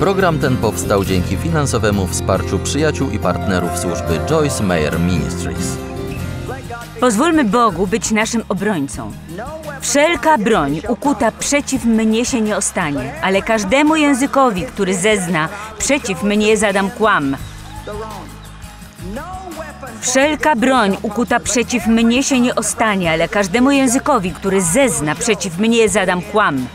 Program ten powstał dzięki finansowemu wsparciu przyjaciół i partnerów służby Joyce Meyer Ministries. Pozwólmy Bogu być naszym obrońcą. Wszelka broń ukuta przeciw mnie się nie ostanie, ale każdemu językowi, który zezna, przeciw mnie zadam kłam. Wszelka broń ukuta przeciw mnie się nie ostanie, ale każdemu językowi, który zezna, przeciw mnie zadam kłam.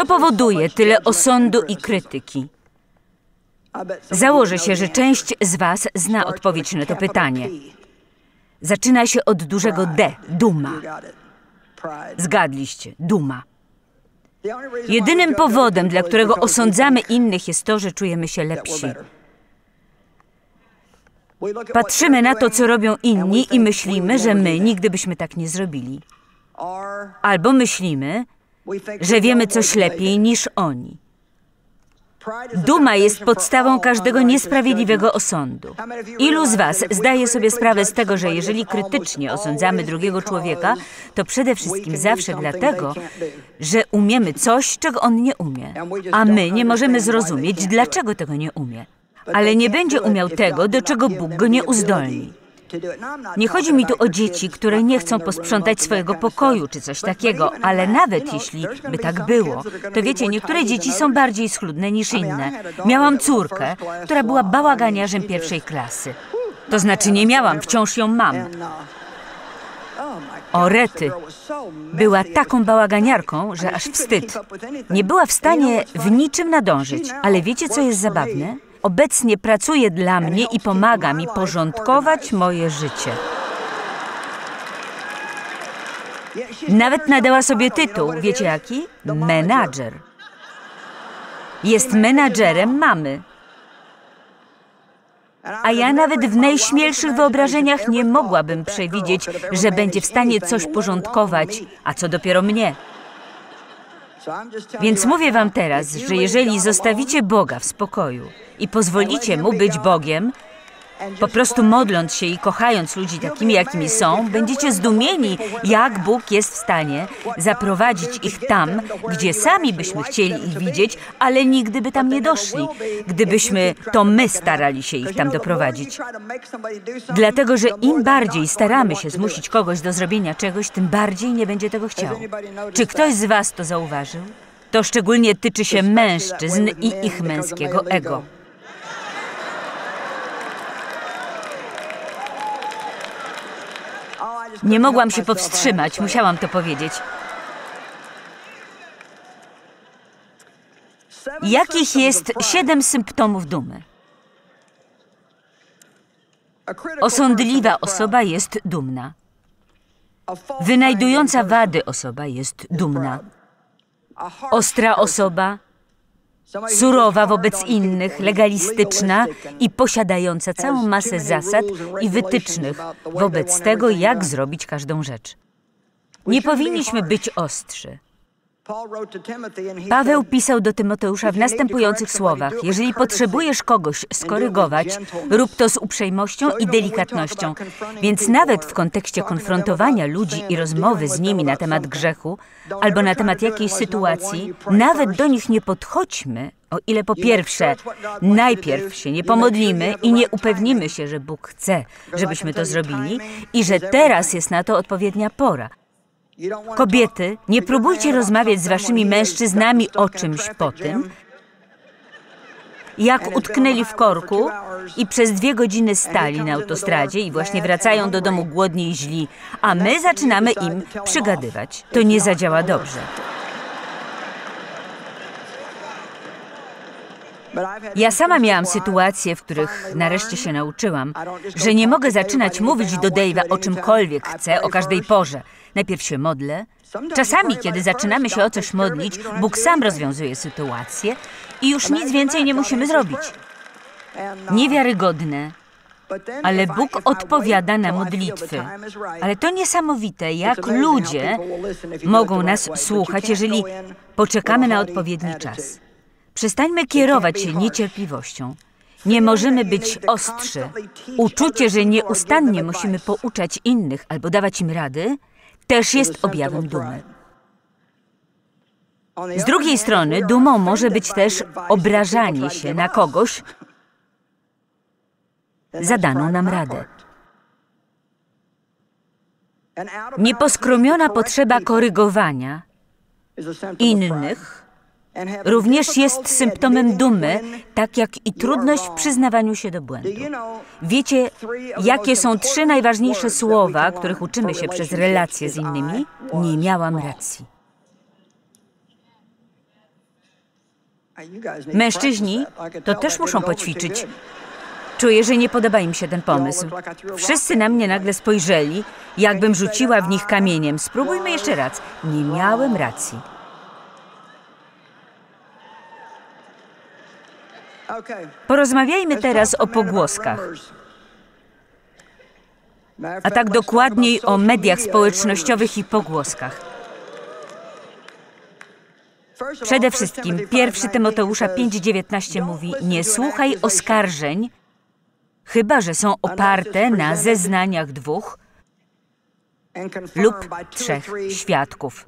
Co powoduje tyle osądu i krytyki? Założę się, że część z Was zna odpowiedź na to pytanie. Zaczyna się od dużego D duma. Zgadliście, duma. Jedynym powodem, dla którego osądzamy innych, jest to, że czujemy się lepsi. Patrzymy na to, co robią inni i myślimy, że my nigdy byśmy tak nie zrobili. Albo myślimy, że wiemy coś lepiej niż oni. Duma jest podstawą każdego niesprawiedliwego osądu. Ilu z Was zdaje sobie sprawę z tego, że jeżeli krytycznie osądzamy drugiego człowieka, to przede wszystkim zawsze dlatego, że umiemy coś, czego on nie umie, a my nie możemy zrozumieć, dlaczego tego nie umie. Ale nie będzie umiał tego, do czego Bóg go nie uzdolni. Nie chodzi mi tu o dzieci, które nie chcą posprzątać swojego pokoju czy coś takiego, ale nawet jeśli by tak było, to wiecie, niektóre dzieci są bardziej schludne niż inne. Miałam córkę, która była bałaganiarzem pierwszej klasy. To znaczy nie miałam, wciąż ją mam. O rety. Była taką bałaganiarką, że aż wstyd. Nie była w stanie w niczym nadążyć. Ale wiecie, co jest zabawne? Obecnie pracuje dla mnie i pomaga mi porządkować moje życie. Nawet nadała sobie tytuł, wiecie jaki? Menadżer. Jest menadżerem mamy. A ja nawet w najśmielszych wyobrażeniach nie mogłabym przewidzieć, że będzie w stanie coś porządkować, a co dopiero mnie. Więc mówię wam teraz, że jeżeli zostawicie Boga w spokoju i pozwolicie Mu być Bogiem, po prostu modląc się i kochając ludzi takimi, jakimi są, będziecie zdumieni, jak Bóg jest w stanie zaprowadzić ich tam, gdzie sami byśmy chcieli ich widzieć, ale nigdy by tam nie doszli, gdybyśmy to my starali się ich tam doprowadzić. Dlatego, że im bardziej staramy się zmusić kogoś do zrobienia czegoś, tym bardziej nie będzie tego chciał. Czy ktoś z Was to zauważył? To szczególnie tyczy się mężczyzn i ich męskiego ego. Nie mogłam się powstrzymać, musiałam to powiedzieć. Jakich jest siedem symptomów dumy? Osądliwa osoba jest dumna. Wynajdująca wady osoba jest dumna. Ostra osoba surowa wobec innych, legalistyczna i posiadająca całą masę zasad i wytycznych wobec tego, jak zrobić każdą rzecz. Nie powinniśmy być ostrzy. Paweł pisał do Tymoteusza w następujących słowach: Jeżeli potrzebujesz kogoś skorygować, rób to z uprzejmością i delikatnością. Więc nawet w kontekście konfrontowania ludzi i rozmowy z nimi na temat grzechu albo na temat jakiejś sytuacji, nawet do nich nie podchodźmy, o ile po pierwsze, najpierw się nie pomodlimy i nie upewnimy się, że Bóg chce, żebyśmy to zrobili i że teraz jest na to odpowiednia pora. Kobiety, nie próbujcie rozmawiać z waszymi mężczyznami o czymś po tym, jak utknęli w korku i przez dwie godziny stali na autostradzie i właśnie wracają do domu głodni i źli, a my zaczynamy im przygadywać. To nie zadziała dobrze. Ja sama miałam sytuacje, w których nareszcie się nauczyłam, że nie mogę zaczynać mówić do Dave'a o czymkolwiek chcę, o każdej porze. Najpierw się modlę. Czasami, kiedy zaczynamy się o coś modlić, Bóg sam rozwiązuje sytuację i już nic więcej nie musimy zrobić. Niewiarygodne, ale Bóg odpowiada na modlitwy. Ale to niesamowite, jak ludzie mogą nas słuchać, jeżeli poczekamy na odpowiedni czas. Przestańmy kierować się niecierpliwością. Nie możemy być ostrzy. Uczucie, że nieustannie musimy pouczać innych albo dawać im rady, też jest objawem dumy. Z drugiej strony, dumą może być też obrażanie się na kogoś za daną nam radę. Nieposkromiona potrzeba korygowania innych również jest symptomem dumy, tak jak i trudność w przyznawaniu się do błędu. Wiecie, jakie są trzy najważniejsze słowa, których uczymy się przez relacje z innymi? Nie miałam racji. Mężczyźni to też muszą poćwiczyć. Czuję, że nie podoba im się ten pomysł. Wszyscy na mnie nagle spojrzeli, jakbym rzuciła w nich kamieniem. Spróbujmy jeszcze raz. Nie miałem racji. Porozmawiajmy teraz o pogłoskach, a tak dokładniej o mediach społecznościowych i pogłoskach. Przede wszystkim pierwszy Tymoteusza 5,19 mówi: Nie słuchaj oskarżeń, chyba że są oparte na zeznaniach dwóch lub trzech świadków.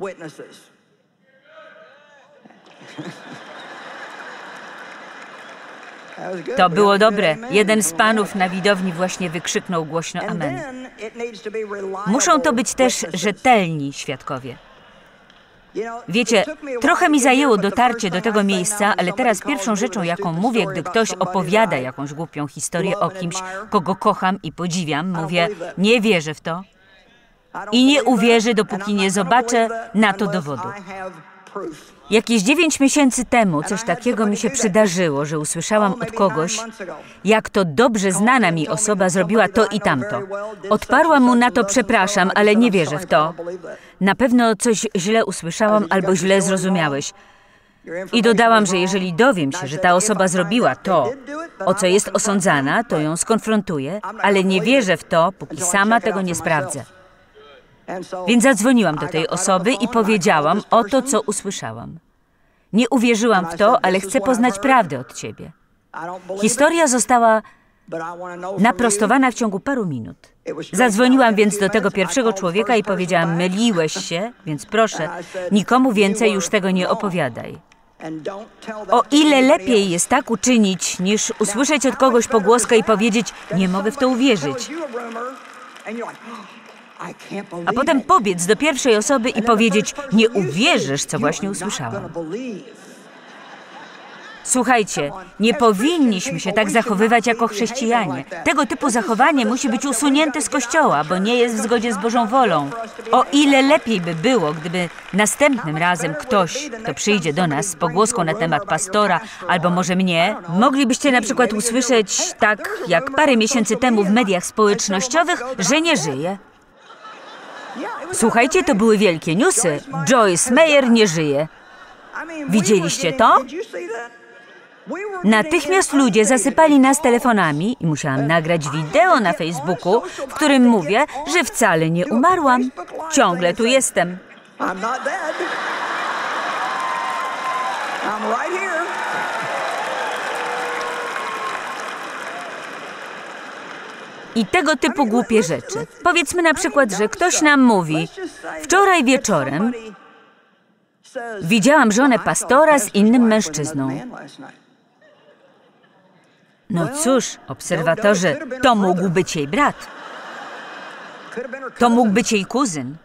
To było dobre. Jeden z panów na widowni właśnie wykrzyknął głośno Amen. Muszą to być też rzetelni świadkowie. Wiecie, trochę mi zajęło dotarcie do tego miejsca, ale teraz pierwszą rzeczą, jaką mówię, gdy ktoś opowiada jakąś głupią historię o kimś, kogo kocham i podziwiam, mówię, nie wierzę w to i nie uwierzę, dopóki nie zobaczę na to dowodu. Jakieś dziewięć miesięcy temu coś takiego mi się przydarzyło, że usłyszałam od kogoś, jak to dobrze znana mi osoba zrobiła to i tamto. Odparłam mu na to przepraszam, ale nie wierzę w to. Na pewno coś źle usłyszałam albo źle zrozumiałeś. I dodałam, że jeżeli dowiem się, że ta osoba zrobiła to, o co jest osądzana, to ją skonfrontuję, ale nie wierzę w to, póki sama tego nie sprawdzę. Więc zadzwoniłam do tej osoby i powiedziałam o to, co usłyszałam. Nie uwierzyłam w to, ale chcę poznać prawdę od ciebie. Historia została naprostowana w ciągu paru minut. Zadzwoniłam więc do tego pierwszego człowieka i powiedziałam: Myliłeś się, więc proszę, nikomu więcej już tego nie opowiadaj. O ile lepiej jest tak uczynić, niż usłyszeć od kogoś pogłoskę i powiedzieć: Nie mogę w to uwierzyć. A potem pobiec do pierwszej osoby i powiedzieć: Nie uwierzysz, co właśnie usłyszałam. Słuchajcie, nie powinniśmy się tak zachowywać jako chrześcijanie. Tego typu zachowanie musi być usunięte z kościoła, bo nie jest w zgodzie z Bożą wolą. O ile lepiej by było, gdyby następnym razem ktoś, kto przyjdzie do nas z pogłoską na temat pastora, albo może mnie, moglibyście na przykład usłyszeć, tak jak parę miesięcy temu w mediach społecznościowych, że nie żyje. Słuchajcie, to były wielkie newsy. Joyce Meyer nie żyje. Widzieliście to? Natychmiast ludzie zasypali nas telefonami i musiałam nagrać wideo na Facebooku, w którym mówię, że wcale nie umarłam. Ciągle tu jestem. I tego typu głupie rzeczy. Powiedzmy na przykład, że ktoś nam mówi: Wczoraj wieczorem widziałam żonę pastora z innym mężczyzną. No cóż, obserwatorzy, to mógł być jej brat. To mógł być jej kuzyn.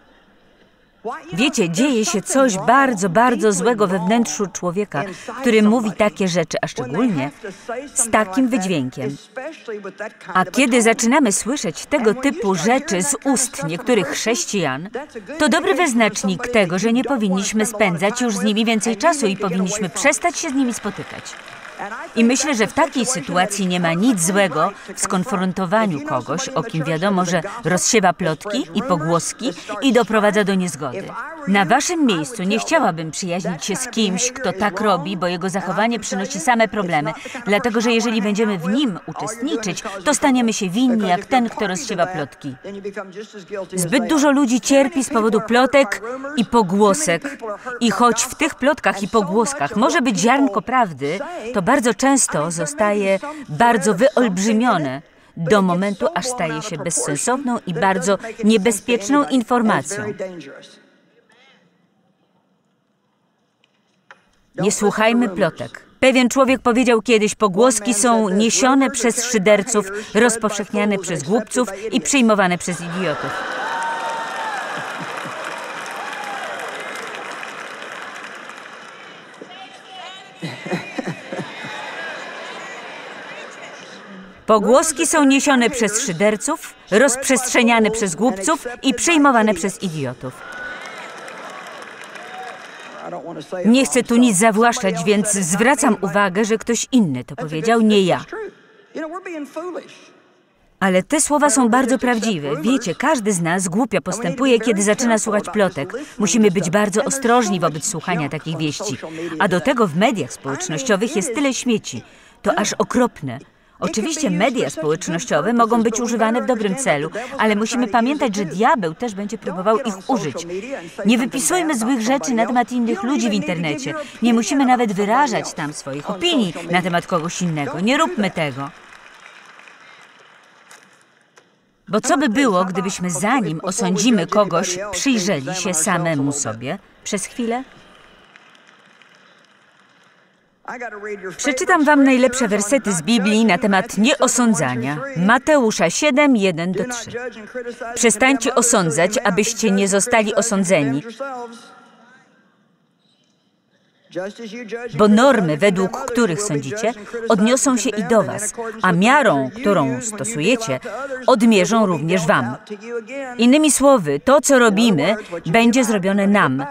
Wiecie, dzieje się coś bardzo, bardzo złego we wnętrzu człowieka, który mówi takie rzeczy, a szczególnie z takim wydźwiękiem. A kiedy zaczynamy słyszeć tego typu rzeczy z ust niektórych chrześcijan, to dobry wyznacznik tego, że nie powinniśmy spędzać już z nimi więcej czasu i powinniśmy przestać się z nimi spotykać. I myślę, że w takiej sytuacji nie ma nic złego w skonfrontowaniu kogoś, o kim wiadomo, że rozsiewa plotki i pogłoski i doprowadza do niezgody. Na waszym miejscu nie chciałabym przyjaźnić się z kimś, kto tak robi, bo jego zachowanie przynosi same problemy. Dlatego, że jeżeli będziemy w nim uczestniczyć, to staniemy się winni jak ten, kto rozsiewa plotki. Zbyt dużo ludzi cierpi z powodu plotek i pogłosek. I choć w tych plotkach i pogłoskach może być ziarnko prawdy, to bardzo często zostaje bardzo wyolbrzymione do momentu, aż staje się bezsensowną i bardzo niebezpieczną informacją. Nie słuchajmy plotek. Pewien człowiek powiedział kiedyś, pogłoski są niesione przez szyderców, rozpowszechniane przez głupców i przyjmowane przez idiotów. Pogłoski są niesione przez szyderców, rozprzestrzeniane przez głupców i przyjmowane przez idiotów. Nie chcę tu nic zawłaszczać, więc zwracam uwagę, że ktoś inny to powiedział, nie ja. Ale te słowa są bardzo prawdziwe. Wiecie, każdy z nas głupio postępuje, kiedy zaczyna słuchać plotek. Musimy być bardzo ostrożni wobec słuchania takich wieści. A do tego w mediach społecznościowych jest tyle śmieci. To aż okropne. Oczywiście media społecznościowe mogą być używane w dobrym celu, ale musimy pamiętać, że diabeł też będzie próbował ich użyć. Nie wypisujmy złych rzeczy na temat innych ludzi w internecie. Nie musimy nawet wyrażać tam swoich opinii na temat kogoś innego. Nie róbmy tego. Bo co by było, gdybyśmy zanim osądzimy kogoś, przyjrzeli się samemu sobie przez chwilę? Przeczytam wam najlepsze wersety z Biblii na temat nieosądzania. Mateusza 7, 1 do 3. Przestańcie osądzać, abyście nie zostali osądzeni. Bo normy, według których sądzicie, odniosą się i do Was, a miarą, którą stosujecie, odmierzą również Wam. Innymi słowy, to, co robimy, będzie zrobione nam.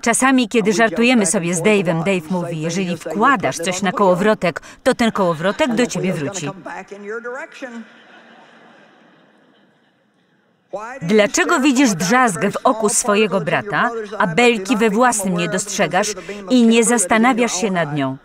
Czasami, kiedy żartujemy sobie z Dave'em, Dave mówi, jeżeli wkładasz coś na kołowrotek, to ten kołowrotek do ciebie wróci. Dlaczego widzisz drzazg w oku swojego brata, a belki we własnym nie dostrzegasz i nie zastanawiasz się nad nią?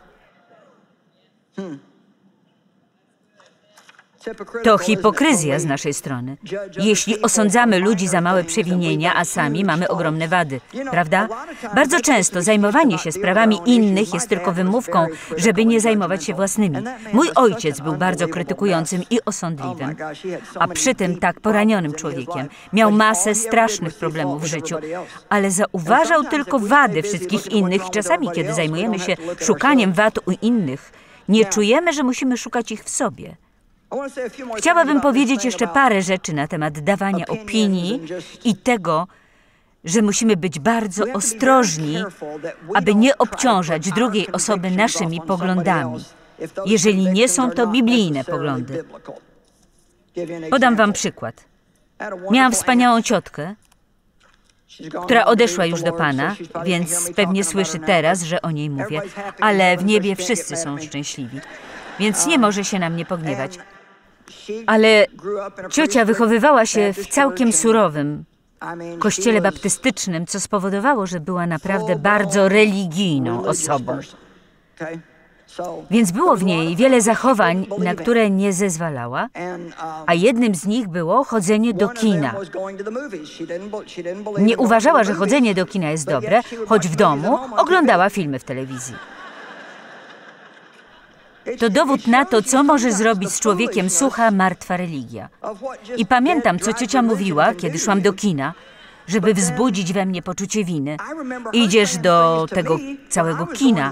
To hipokryzja z naszej strony. Jeśli osądzamy ludzi za małe przewinienia, a sami mamy ogromne wady, prawda? Bardzo często zajmowanie się sprawami innych jest tylko wymówką, żeby nie zajmować się własnymi. Mój ojciec był bardzo krytykującym i osądliwym, a przy tym tak poranionym człowiekiem. Miał masę strasznych problemów w życiu, ale zauważał tylko wady wszystkich innych i czasami, kiedy zajmujemy się szukaniem wad u innych, nie czujemy, że musimy szukać ich w sobie. Chciałabym powiedzieć jeszcze parę rzeczy na temat dawania opinii i tego, że musimy być bardzo ostrożni, aby nie obciążać drugiej osoby naszymi poglądami, jeżeli nie są to biblijne poglądy. Podam Wam przykład. Miałam wspaniałą ciotkę, która odeszła już do Pana, więc pewnie słyszy teraz, że o niej mówię, ale w niebie wszyscy są szczęśliwi, więc nie może się na mnie pogniewać. Ale ciocia wychowywała się w całkiem surowym kościele baptystycznym, co spowodowało, że była naprawdę bardzo religijną osobą. Więc było w niej wiele zachowań, na które nie zezwalała, a jednym z nich było chodzenie do kina. Nie uważała, że chodzenie do kina jest dobre, choć w domu oglądała filmy w telewizji. To dowód na to, co może zrobić z człowiekiem sucha, martwa religia. I pamiętam, co ciocia mówiła, kiedy szłam do kina, żeby wzbudzić we mnie poczucie winy. Idziesz do tego całego kina.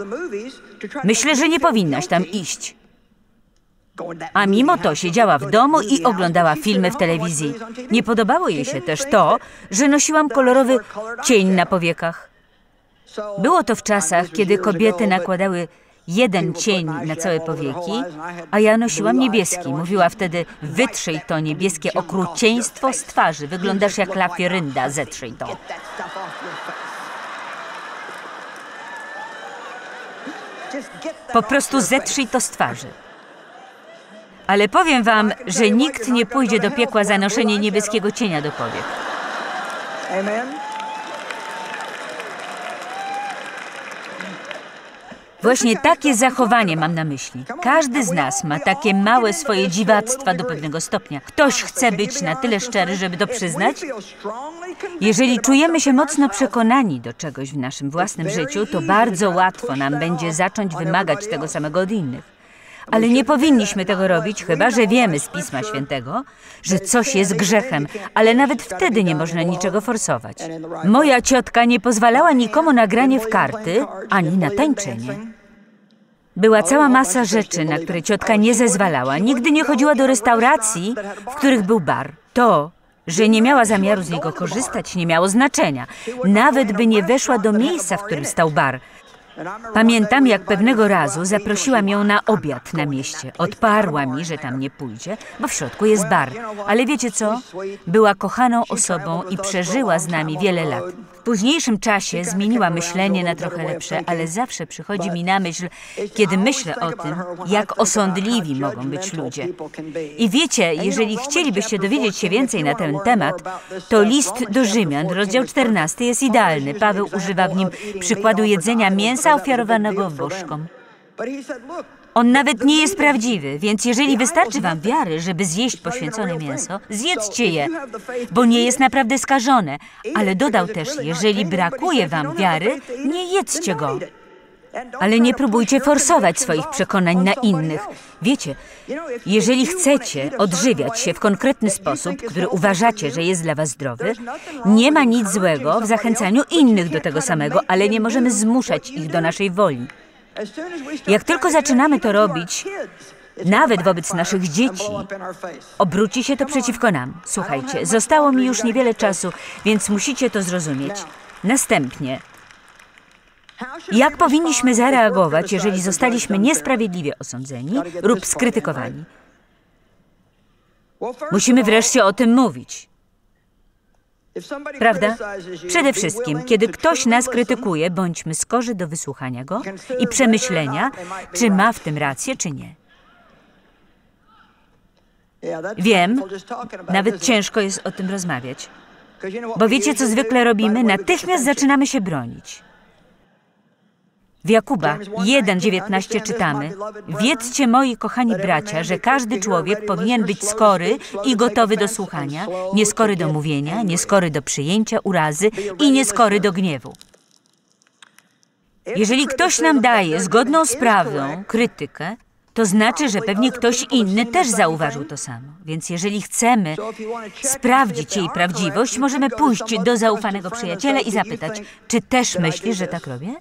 Myślę, że nie powinnaś tam iść. A mimo to siedziała w domu i oglądała filmy w telewizji. Nie podobało jej się też to, że nosiłam kolorowy cień na powiekach. Było to w czasach, kiedy kobiety nakładały jeden cień na całe powieki, a ja nosiłam niebieski. Mówiła wtedy, wytrzyj to niebieskie okrucieństwo z twarzy. Wyglądasz jak lafirynda, zetrzyj to. Po prostu zetrzyj to z twarzy. Ale powiem wam, że nikt nie pójdzie do piekła za noszenie niebieskiego cienia do powiek. Amen. Właśnie takie zachowanie mam na myśli. Każdy z nas ma takie małe swoje dziwactwa do pewnego stopnia. Ktoś chce być na tyle szczery, żeby to przyznać. Jeżeli czujemy się mocno przekonani do czegoś w naszym własnym życiu, to bardzo łatwo nam będzie zacząć wymagać tego samego od innych. Ale nie powinniśmy tego robić, chyba że wiemy z Pisma Świętego, że coś jest grzechem, ale nawet wtedy nie można niczego forsować. Moja ciotka nie pozwalała nikomu na granie w karty ani na tańczenie. Była cała masa rzeczy, na które ciotka nie zezwalała. Nigdy nie chodziła do restauracji, w których był bar. To, że nie miała zamiaru z niego korzystać, nie miało znaczenia. Nawet by nie weszła do miejsca, w którym stał bar. Pamiętam, jak pewnego razu zaprosiłam ją na obiad na mieście. Odparła mi, że tam nie pójdzie, bo w środku jest bar. Ale wiecie co? Była kochaną osobą i przeżyła z nami wiele lat. W późniejszym czasie zmieniła myślenie na trochę lepsze, ale zawsze przychodzi mi na myśl, kiedy myślę o tym, jak osądliwi mogą być ludzie. I wiecie, jeżeli chcielibyście dowiedzieć się więcej na ten temat, to list do Rzymian, rozdział 14 jest idealny. Paweł używa w nim przykładu jedzenia mięsa ofiarowanego bożkom. On nawet nie jest prawdziwy, więc jeżeli wystarczy wam wiary, żeby zjeść poświęcone mięso, zjedzcie je, bo nie jest naprawdę skażone. Ale dodał też, jeżeli brakuje wam wiary, nie jedzcie go. Ale nie próbujcie forsować swoich przekonań na innych. Wiecie, jeżeli chcecie odżywiać się w konkretny sposób, który uważacie, że jest dla was zdrowy, nie ma nic złego w zachęcaniu innych do tego samego, ale nie możemy zmuszać ich do naszej woli. Jak tylko zaczynamy to robić, nawet wobec naszych dzieci, obróci się to przeciwko nam. Słuchajcie, zostało mi już niewiele czasu, więc musicie to zrozumieć. Następnie, jak powinniśmy zareagować, jeżeli zostaliśmy niesprawiedliwie osądzeni lub skrytykowani? Musimy wreszcie o tym mówić. Prawda? Przede wszystkim, kiedy ktoś nas krytykuje, bądźmy skorzy do wysłuchania go i przemyślenia, czy ma w tym rację, czy nie. Wiem, nawet ciężko jest o tym rozmawiać. Bo wiecie, co zwykle robimy? Natychmiast zaczynamy się bronić. W Jakuba 1,19 czytamy: Wiedzcie, moi kochani bracia, że każdy człowiek powinien być skory i gotowy do słuchania, nieskory do mówienia, nieskory do przyjęcia urazy i nieskory do gniewu. Jeżeli ktoś nam daje zgodną sprawą krytykę, to znaczy, że pewnie ktoś inny też zauważył to samo. Więc jeżeli chcemy sprawdzić jej prawdziwość, możemy pójść do zaufanego przyjaciela i zapytać, czy też myślisz, że tak robię?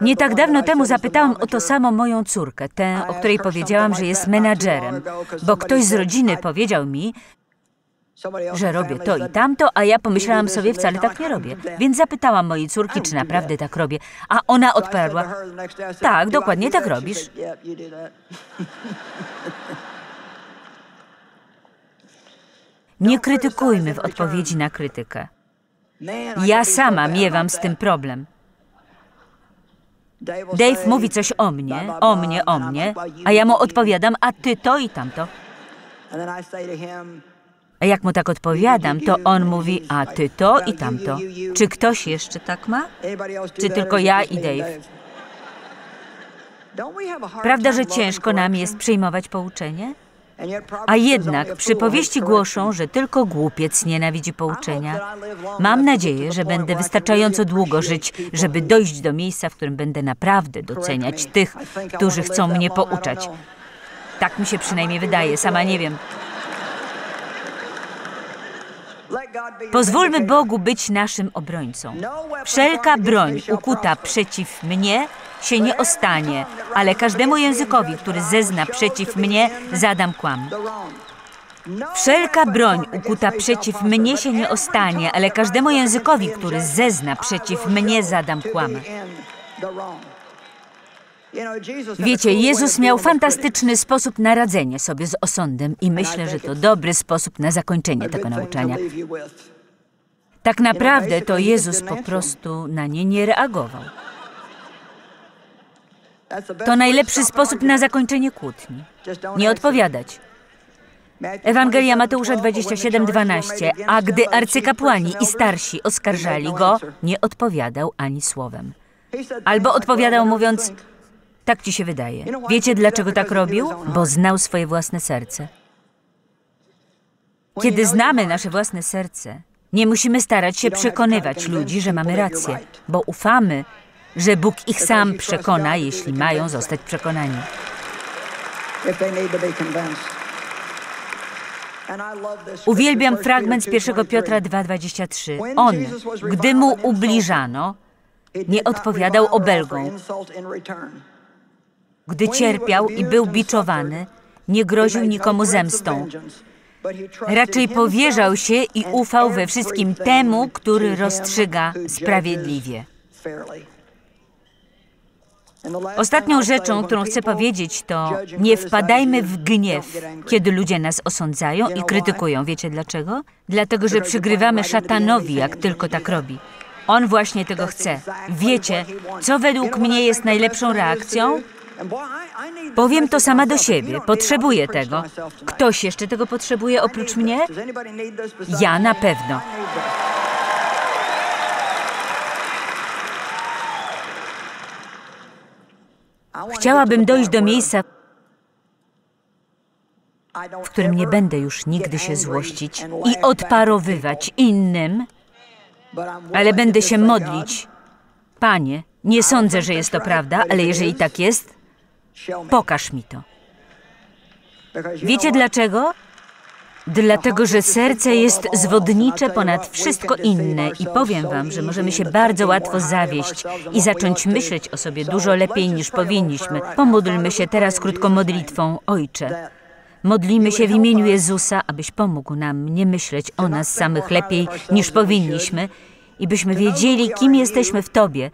Nie tak dawno temu zapytałam o to samo moją córkę, tę, o której powiedziałam, że jest menadżerem, bo ktoś z rodziny powiedział mi, że robię to i tamto, a ja pomyślałam sobie, wcale tak nie robię. Więc zapytałam mojej córki, czy naprawdę tak robię, a ona odparła, tak, dokładnie tak robisz. Nie krytykujmy w odpowiedzi na krytykę. Ja sama miewam z tym problem. Dave mówi coś o mnie, o mnie, o mnie, a ja mu odpowiadam, a ty to i tamto. A jak mu tak odpowiadam, to on mówi, a ty to i tamto. Czy ktoś jeszcze tak ma? Czy tylko ja i Dave? Prawda, że ciężko nam jest przyjmować pouczenie? A jednak przypowieści głoszą, że tylko głupiec nienawidzi pouczenia. Mam nadzieję, że będę wystarczająco długo żyć, żeby dojść do miejsca, w którym będę naprawdę doceniać tych, którzy chcą mnie pouczać. Tak mi się przynajmniej wydaje, sama nie wiem. Pozwólmy Bogu być naszym obrońcą. Wszelka broń ukuta przeciw mnie się nie ostanie, ale każdemu językowi, który zezna przeciw mnie, zadam kłam. Wszelka broń ukuta przeciw mnie się nie ostanie, ale każdemu językowi, który zezna przeciw mnie, zadam kłam. Wiecie, Jezus miał fantastyczny sposób na radzenie sobie z osądem i myślę, że to dobry sposób na zakończenie tego nauczania. Tak naprawdę to Jezus po prostu na nie nie reagował. To najlepszy sposób na zakończenie kłótni. Nie odpowiadać. Ewangelia Mateusza 27:12. A gdy arcykapłani i starsi oskarżali go, nie odpowiadał ani słowem. Albo odpowiadał mówiąc: Tak ci się wydaje. Wiecie dlaczego tak robił? Bo znał swoje własne serce. Kiedy znamy nasze własne serce, nie musimy starać się przekonywać ludzi, że mamy rację, bo ufamy, że Bóg ich sam przekona, jeśli mają zostać przekonani. Uwielbiam fragment z 1 Piotra 2,23. On, gdy mu ubliżano, nie odpowiadał obelgą. Gdy cierpiał i był biczowany, nie groził nikomu zemstą. Raczej powierzał się i ufał we wszystkim temu, który rozstrzyga sprawiedliwie. Ostatnią rzeczą, którą chcę powiedzieć, to nie wpadajmy w gniew, kiedy ludzie nas osądzają i krytykują. Wiecie dlaczego? Dlatego, że przygrywamy szatanowi, jak tylko tak robi. On właśnie tego chce. Wiecie, co według mnie jest najlepszą reakcją? Powiem to sama do siebie. Potrzebuję tego. Ktoś jeszcze tego potrzebuje oprócz mnie? Ja na pewno. Chciałabym dojść do miejsca, w którym nie będę już nigdy się złościć i odparowywać innym, ale będę się modlić. Panie, nie sądzę, że jest to prawda, ale jeżeli tak jest, pokaż mi to. Wiecie dlaczego? Dlatego, że serce jest zwodnicze ponad wszystko inne i powiem wam, że możemy się bardzo łatwo zawieść i zacząć myśleć o sobie dużo lepiej niż powinniśmy. Pomódlmy się teraz krótką modlitwą, Ojcze. Modlimy się w imieniu Jezusa, abyś pomógł nam nie myśleć o nas samych lepiej niż powinniśmy i byśmy wiedzieli, kim jesteśmy w Tobie,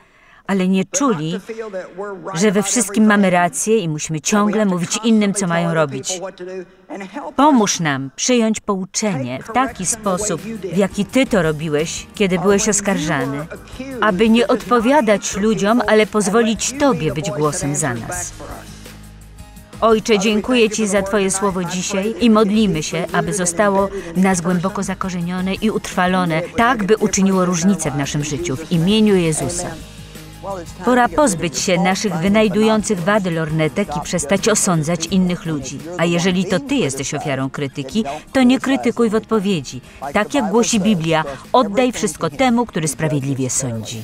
ale nie czuli, że we wszystkim mamy rację i musimy ciągle mówić innym, co mają robić. Pomóż nam przyjąć pouczenie w taki sposób, w jaki Ty to robiłeś, kiedy byłeś oskarżany, aby nie odpowiadać ludziom, ale pozwolić Tobie być głosem za nas. Ojcze, dziękuję Ci za Twoje słowo dzisiaj i modlimy się, aby zostało w nas głęboko zakorzenione i utrwalone, tak by uczyniło różnicę w naszym życiu. W imieniu Jezusa. Pora pozbyć się naszych wynajdujących wady lornetek i przestać osądzać innych ludzi. A jeżeli to ty jesteś ofiarą krytyki, to nie krytykuj w odpowiedzi. Tak jak głosi Biblia, oddaj wszystko temu, który sprawiedliwie sądzi.